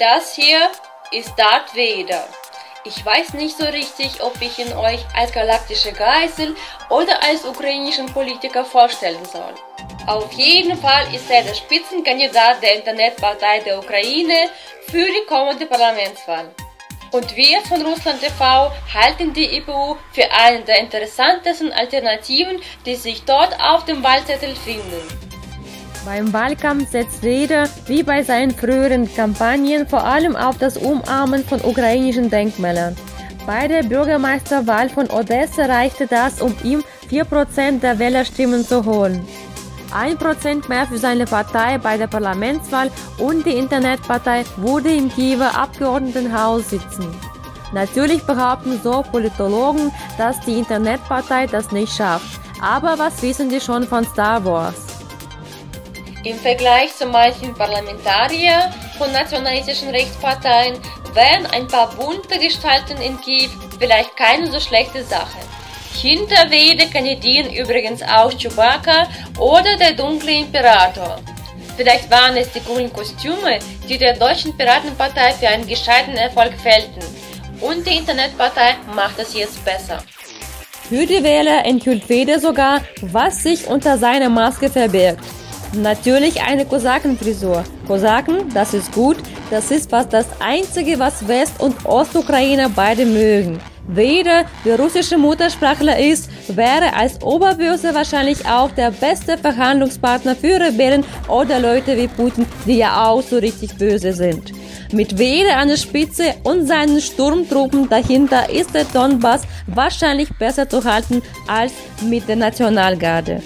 Das hier ist Darth Vader. Ich weiß nicht so richtig, ob ich ihn euch als galaktische Geisel oder als ukrainischen Politiker vorstellen soll. Auf jeden Fall ist er der Spitzenkandidat der Internetpartei der Ukraine für die kommende Parlamentswahl. Und wir von Russland TV halten die IPU für eine der interessantesten Alternativen, die sich dort auf dem Wahlzettel finden. Beim Wahlkampf setzt Reda, wie bei seinen früheren Kampagnen, vor allem auf das Umarmen von ukrainischen Denkmälern. Bei der Bürgermeisterwahl von Odessa reichte das, um ihm 4% der Wählerstimmen zu holen. 1% mehr für seine Partei bei der Parlamentswahl und die Internetpartei wurde im Kiewer Abgeordnetenhaus sitzen. Natürlich behaupten so Politologen, dass die Internetpartei das nicht schafft. Aber was wissen die schon von Star Wars? Im Vergleich zu manchen Parlamentariern von nationalistischen Rechtsparteien wären ein paar bunte Gestalten in Kiew vielleicht keine so schlechte Sache. Hinter Wede kandidieren übrigens auch Chewbacca oder der dunkle Imperator. Vielleicht waren es die coolen Kostüme, die der Deutschen Piratenpartei für einen gescheiten Erfolg fehlten. Und die Internetpartei macht es jetzt besser. Für die Wähler enthüllt Wede sogar, was sich unter seiner Maske verbirgt. Natürlich eine Kosakenfrisur. Kosaken, das ist gut, das ist fast das Einzige, was West- und Ostukrainer beide mögen. Weder der russische Muttersprachler ist, wäre als Oberböse wahrscheinlich auch der beste Verhandlungspartner für Rebellen oder Leute wie Putin, die ja auch so richtig böse sind. Mit Weder an der Spitze und seinen Sturmtruppen dahinter ist der Donbass wahrscheinlich besser zu halten als mit der Nationalgarde.